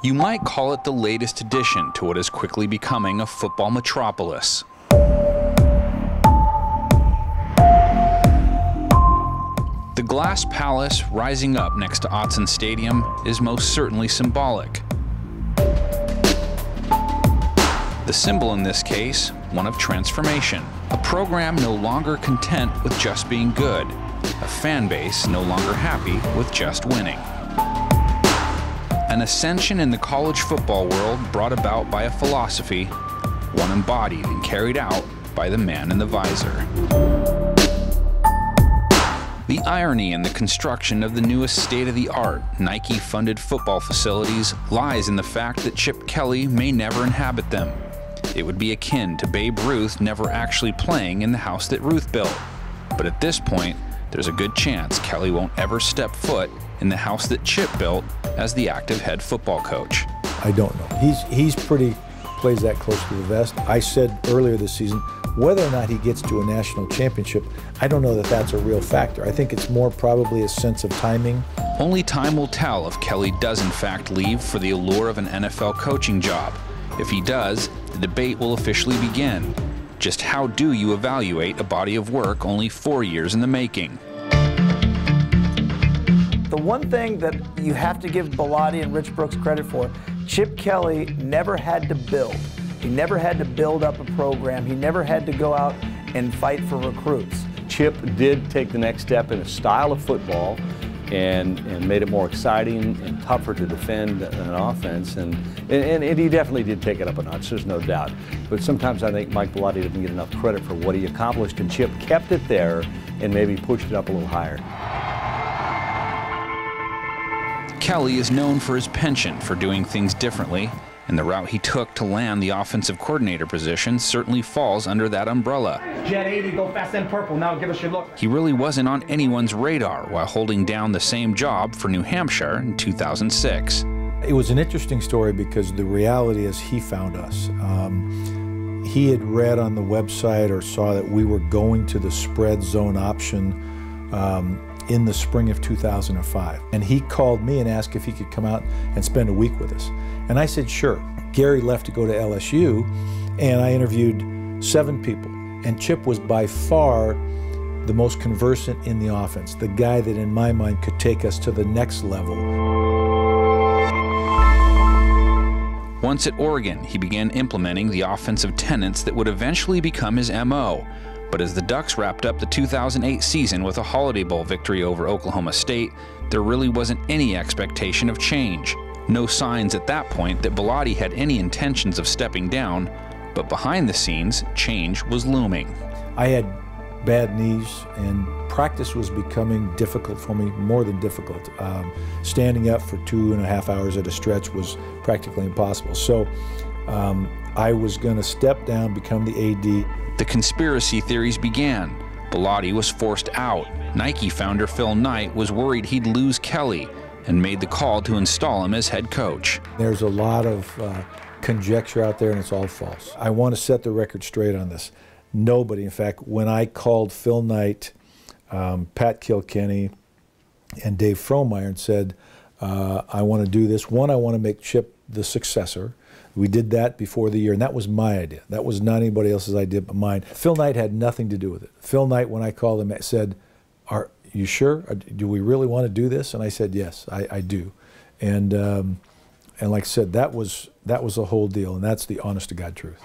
You might call it the latest addition to what is quickly becoming a football metropolis. The glass palace rising up next to Autzen Stadium is most certainly symbolic. The symbol in this case, one of transformation. A program no longer content with just being good. A fan base no longer happy with just winning. An ascension in the college football world brought about by a philosophy, one embodied and carried out by the man in the visor. The irony in the construction of the newest state of the art, Nike funded football facilities lies in the fact that Chip Kelly may never inhabit them. It would be akin to Babe Ruth never actually playing in the house that Ruth built. But at this point, there's a good chance Kelly won't ever step foot in the house that Chip built as the active head football coach. I don't know. He's he's pretty plays that close to the vest. I said earlier this season whether or not he gets to a national championship, I don't know that that's a real factor. I think it's more probably a sense of timing. Only time will tell if Kelly does in fact leave for the allure of an NFL coaching job. If he does, the debate will officially begin. Just how do you evaluate a body of work only four years in the making? One thing that you have to give Bellotti and Rich Brooks credit for, Chip Kelly never had to build. He never had to build up a program. He never had to go out and fight for recruits. Chip did take the next step in a style of football and, and made it more exciting and tougher to defend an offense. And, and, and he definitely did take it up a notch, there's no doubt. But sometimes I think Mike Bellotti doesn't get enough credit for what he accomplished, and Chip kept it there and maybe pushed it up a little higher. Kelly is known for his penchant for doing things differently and the route he took to land the offensive coordinator position certainly falls under that umbrella. Jet 80, go fast and purple. Now give us your look. He really wasn't on anyone's radar while holding down the same job for New Hampshire in 2006. It was an interesting story because the reality is he found us. Um, he had read on the website or saw that we were going to the spread zone option um, in the spring of 2005. And he called me and asked if he could come out and spend a week with us. And I said, sure. Gary left to go to LSU, and I interviewed seven people. And Chip was by far the most conversant in the offense, the guy that in my mind could take us to the next level. Once at Oregon, he began implementing the offensive tenets that would eventually become his MO. But as the Ducks wrapped up the 2008 season with a Holiday Bowl victory over Oklahoma State, there really wasn't any expectation of change. No signs at that point that Bellotti had any intentions of stepping down, but behind the scenes, change was looming. I had bad knees, and practice was becoming difficult for me, more than difficult. Um, standing up for two and a half hours at a stretch was practically impossible. So um, I was going to step down, become the AD. The conspiracy theories began. Bellotti was forced out. Nike founder Phil Knight was worried he'd lose Kelly and made the call to install him as head coach. There's a lot of uh, conjecture out there, and it's all false. I want to set the record straight on this. Nobody, in fact, when I called Phil Knight, um, Pat Kilkenny, and Dave Frohnmayer and said, uh, I want to do this. One, I want to make Chip the successor. We did that before the year, and that was my idea. That was not anybody else's idea but mine. Phil Knight had nothing to do with it. Phil Knight, when I called him, said, Are, you sure? Do we really want to do this? And I said, yes, I, I do. And, um, and like I said, that was, that was the whole deal, and that's the honest to God truth.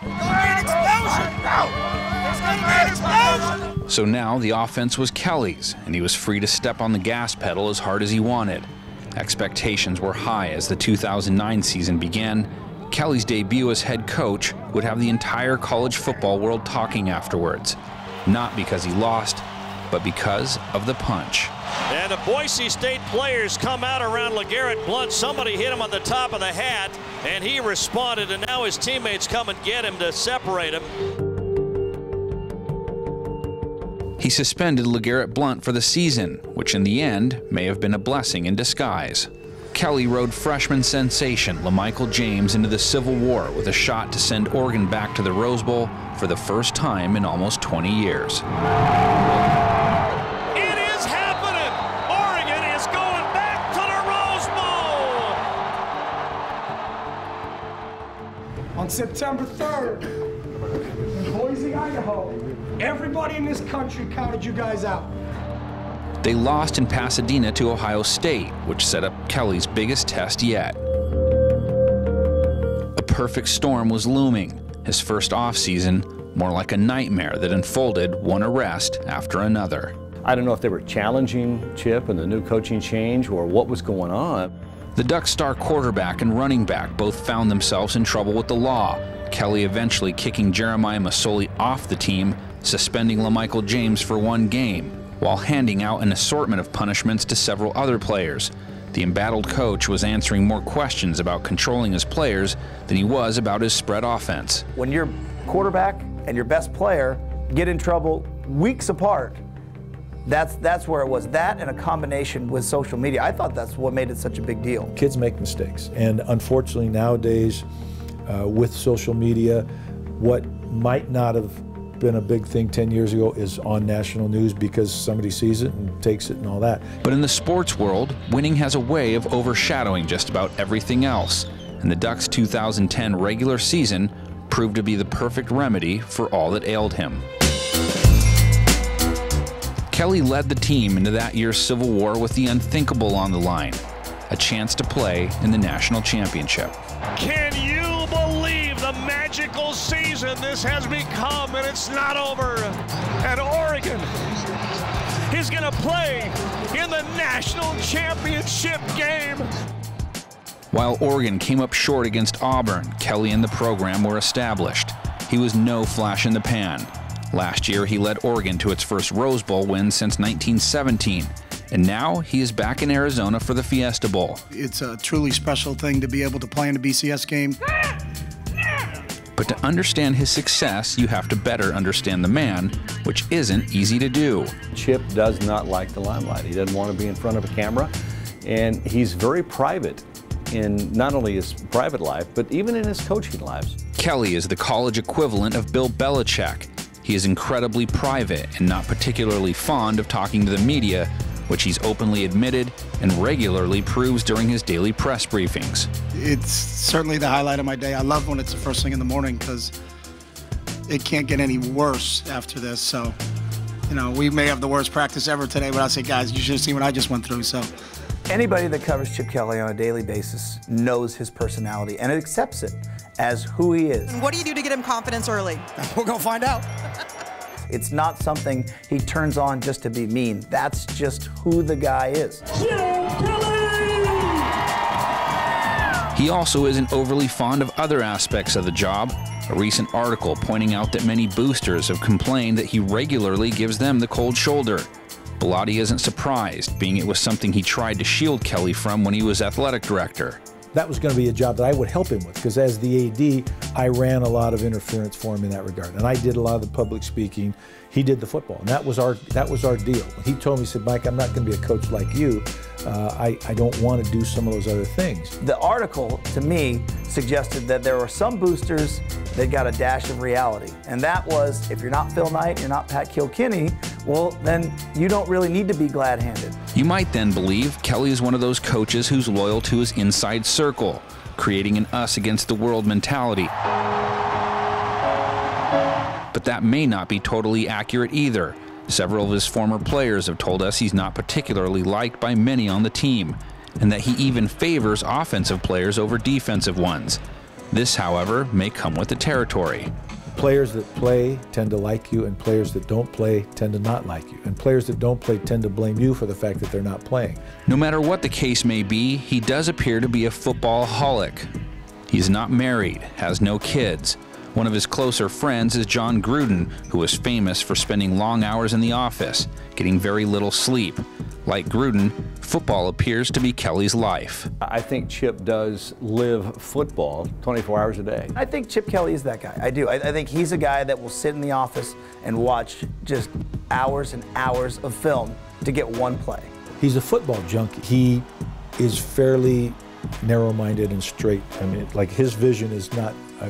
So now the offense was Kelly's, and he was free to step on the gas pedal as hard as he wanted. Expectations were high as the 2009 season began. Kelly's debut as head coach would have the entire college football world talking afterwards. Not because he lost, but because of the punch. And the Boise State players come out around LeGarrette Blount. Somebody hit him on the top of the hat, and he responded, and now his teammates come and get him to separate him. He suspended LeGarrette Blount for the season, which in the end may have been a blessing in disguise. Kelly rode freshman sensation LaMichael James into the Civil War with a shot to send Oregon back to the Rose Bowl for the first time in almost 20 years. It is happening! Oregon is going back to the Rose Bowl! On September 3rd in Boise, Idaho. Everybody in this country counted you guys out. They lost in Pasadena to Ohio State, which set up Kelly's biggest test yet. A perfect storm was looming. His first offseason, more like a nightmare that unfolded one arrest after another. I don't know if they were challenging Chip and the new coaching change or what was going on. The Ducks star quarterback and running back both found themselves in trouble with the law. Kelly eventually kicking Jeremiah Masoli off the team, suspending LaMichael James for one game, while handing out an assortment of punishments to several other players. The embattled coach was answering more questions about controlling his players than he was about his spread offense. When your quarterback and your best player get in trouble weeks apart, that's that's where it was. That and a combination with social media. I thought that's what made it such a big deal. Kids make mistakes, and unfortunately nowadays, uh, with social media, what might not have been a big thing 10 years ago is on national news because somebody sees it and takes it and all that. But in the sports world, winning has a way of overshadowing just about everything else. And the Ducks' 2010 regular season proved to be the perfect remedy for all that ailed him. Kelly led the team into that year's Civil War with the unthinkable on the line a chance to play in the national championship. Can you believe the magical season this has become and it's not over? And Oregon is going to play in the national championship game. While Oregon came up short against Auburn, Kelly and the program were established. He was no flash in the pan. Last year, he led Oregon to its first Rose Bowl win since 1917 and now he is back in Arizona for the Fiesta Bowl. It's a truly special thing to be able to play in a BCS game. Ah! But to understand his success, you have to better understand the man, which isn't easy to do. Chip does not like the limelight. He doesn't want to be in front of a camera, and he's very private in not only his private life, but even in his coaching lives. Kelly is the college equivalent of Bill Belichick. He is incredibly private and not particularly fond of talking to the media, which he's openly admitted and regularly proves during his daily press briefings. It's certainly the highlight of my day. I love when it's the first thing in the morning because it can't get any worse after this. So, you know, we may have the worst practice ever today, but I say, guys, you should have seen what I just went through. So, anybody that covers Chip Kelly on a daily basis knows his personality and accepts it as who he is. What do you do to get him confidence early? We're going to find out. It's not something he turns on just to be mean. That's just who the guy is. He also isn't overly fond of other aspects of the job. A recent article pointing out that many boosters have complained that he regularly gives them the cold shoulder. Bellotti isn't surprised, being it was something he tried to shield Kelly from when he was athletic director that was going to be a job that I would help him with because as the AD, I ran a lot of interference for him in that regard, and I did a lot of the public speaking. He did the football, and that was our that was our deal. He told me, he said, "Mike, I'm not going to be a coach like you. Uh, I I don't want to do some of those other things." The article to me suggested that there were some boosters that got a dash of reality, and that was if you're not Phil Knight, you're not Pat Kilkenny, well then you don't really need to be glad-handed. You might then believe Kelly is one of those coaches who's loyal to his inside circle, creating an us against the world mentality. But that may not be totally accurate either. Several of his former players have told us he's not particularly liked by many on the team, and that he even favors offensive players over defensive ones. This, however, may come with the territory. Players that play tend to like you, and players that don't play tend to not like you. And players that don't play tend to blame you for the fact that they're not playing. No matter what the case may be, he does appear to be a football holic. He's not married, has no kids. One of his closer friends is Jon Gruden, who is famous for spending long hours in the office, getting very little sleep. Like Gruden, football appears to be Kelly's life. I think Chip does live football 24 hours a day. I think Chip Kelly is that guy. I do. I, I think he's a guy that will sit in the office and watch just hours and hours of film to get one play. He's a football junkie. He is fairly narrow-minded and straight. I mean, like his vision is not uh,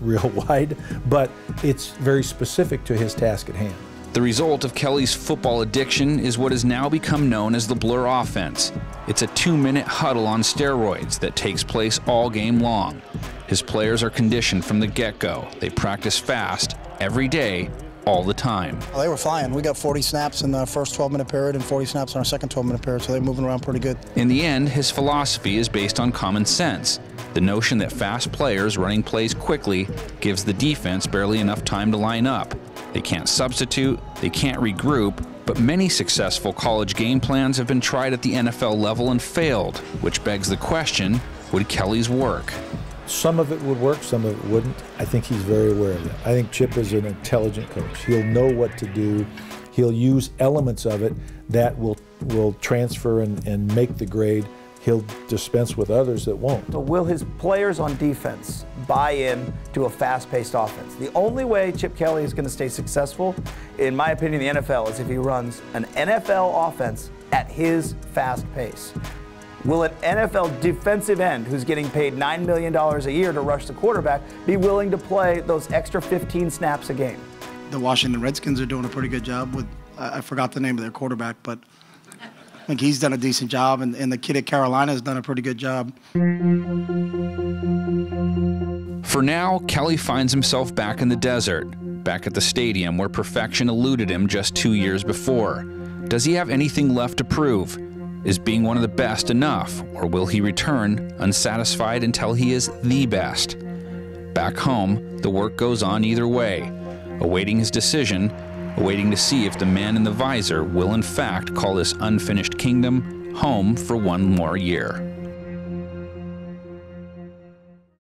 real wide, but it's very specific to his task at hand. The result of Kelly's football addiction is what has now become known as the blur offense. It's a two minute huddle on steroids that takes place all game long. His players are conditioned from the get go. They practice fast every day, all the time. They were flying. We got 40 snaps in the first 12 minute period and 40 snaps in our second 12 minute period, so they're moving around pretty good. In the end, his philosophy is based on common sense. The notion that fast players running plays quickly gives the defense barely enough time to line up. They can't substitute, they can't regroup, but many successful college game plans have been tried at the NFL level and failed, which begs the question would Kelly's work? Some of it would work, some of it wouldn't. I think he's very aware of that. I think Chip is an intelligent coach. He'll know what to do. He'll use elements of it that will will transfer and, and make the grade he'll dispense with others that won't. So will his players on defense buy in to a fast-paced offense? The only way Chip Kelly is going to stay successful, in my opinion, in the NFL is if he runs an NFL offense at his fast pace. Will an NFL defensive end who's getting paid $9 million a year to rush the quarterback be willing to play those extra 15 snaps a game? The Washington Redskins are doing a pretty good job with, I forgot the name of their quarterback, but think he's done a decent job, and, and the kid at Carolina has done a pretty good job. For now, Kelly finds himself back in the desert, back at the stadium where perfection eluded him just two years before. Does he have anything left to prove? Is being one of the best enough, or will he return unsatisfied until he is the best? Back home, the work goes on either way, awaiting his decision waiting to see if the man in the visor will in fact call this unfinished kingdom home for one more year.